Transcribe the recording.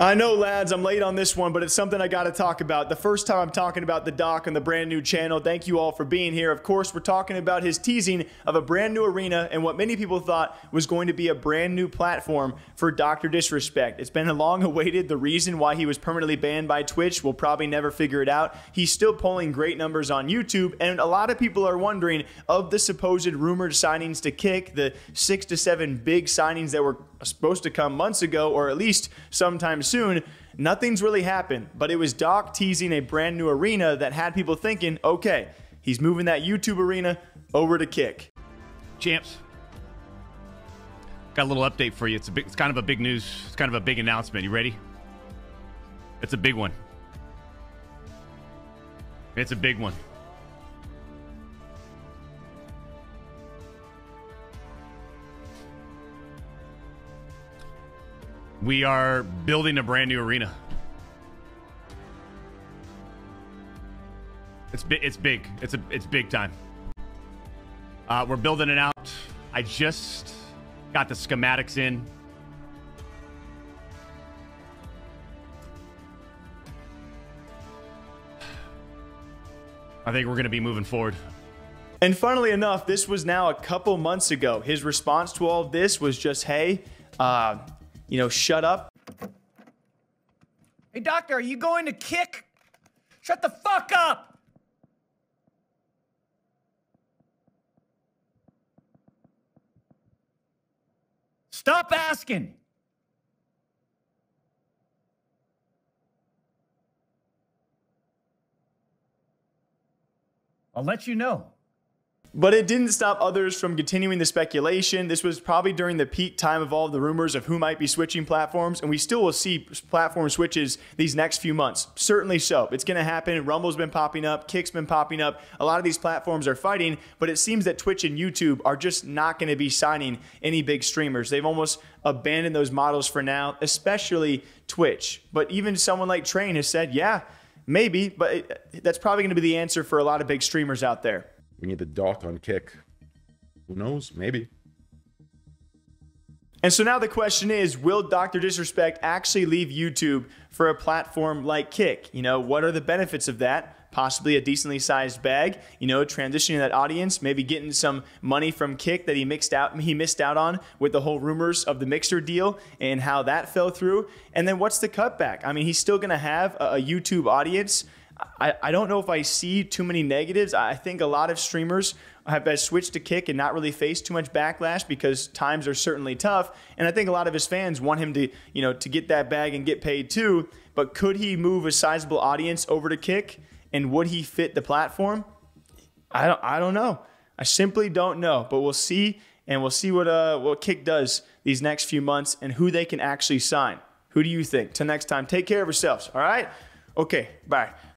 I know, lads, I'm late on this one, but it's something I got to talk about. The first time I'm talking about the doc on the brand new channel. Thank you all for being here. Of course, we're talking about his teasing of a brand new arena and what many people thought was going to be a brand new platform for Dr. Disrespect. It's been a long awaited. The reason why he was permanently banned by Twitch, we'll probably never figure it out. He's still pulling great numbers on YouTube, and a lot of people are wondering of the supposed rumored signings to kick, the six to seven big signings that were supposed to come months ago, or at least sometime soon. Nothing's really happened, but it was Doc teasing a brand new arena that had people thinking, okay, he's moving that YouTube arena over to Kick. Champs, got a little update for you. It's a big, it's kind of a big news. It's kind of a big announcement. You ready? It's a big one. It's a big one. We are building a brand new arena. It's big. It's big. It's a. It's big time. Uh, we're building it out. I just got the schematics in. I think we're going to be moving forward. And funnily enough, this was now a couple months ago. His response to all of this was just, hey, uh, you know, shut up. Hey, doctor, are you going to kick? Shut the fuck up! Stop asking! I'll let you know. But it didn't stop others from continuing the speculation. This was probably during the peak time of all of the rumors of who might be switching platforms, and we still will see platform switches these next few months. Certainly so. It's going to happen. Rumble's been popping up, Kick's been popping up. A lot of these platforms are fighting, but it seems that Twitch and YouTube are just not going to be signing any big streamers. They've almost abandoned those models for now, especially Twitch. But even someone like Train has said, yeah, maybe, but that's probably going to be the answer for a lot of big streamers out there. We need the doc on kick. Who knows? Maybe. And so now the question is Will Dr. Disrespect actually leave YouTube for a platform like Kick? You know, what are the benefits of that? Possibly a decently sized bag, you know, transitioning that audience, maybe getting some money from Kick that he mixed out he missed out on with the whole rumors of the Mixer deal and how that fell through. And then what's the cutback? I mean, he's still gonna have a, a YouTube audience I, I don't know if I see too many negatives. I think a lot of streamers have switched to kick and not really faced too much backlash because times are certainly tough. And I think a lot of his fans want him to, you know, to get that bag and get paid too. But could he move a sizable audience over to kick? And would he fit the platform? I don't I don't know. I simply don't know. But we'll see and we'll see what uh what kick does these next few months and who they can actually sign. Who do you think? Till next time, take care of yourselves. All right? Okay, bye.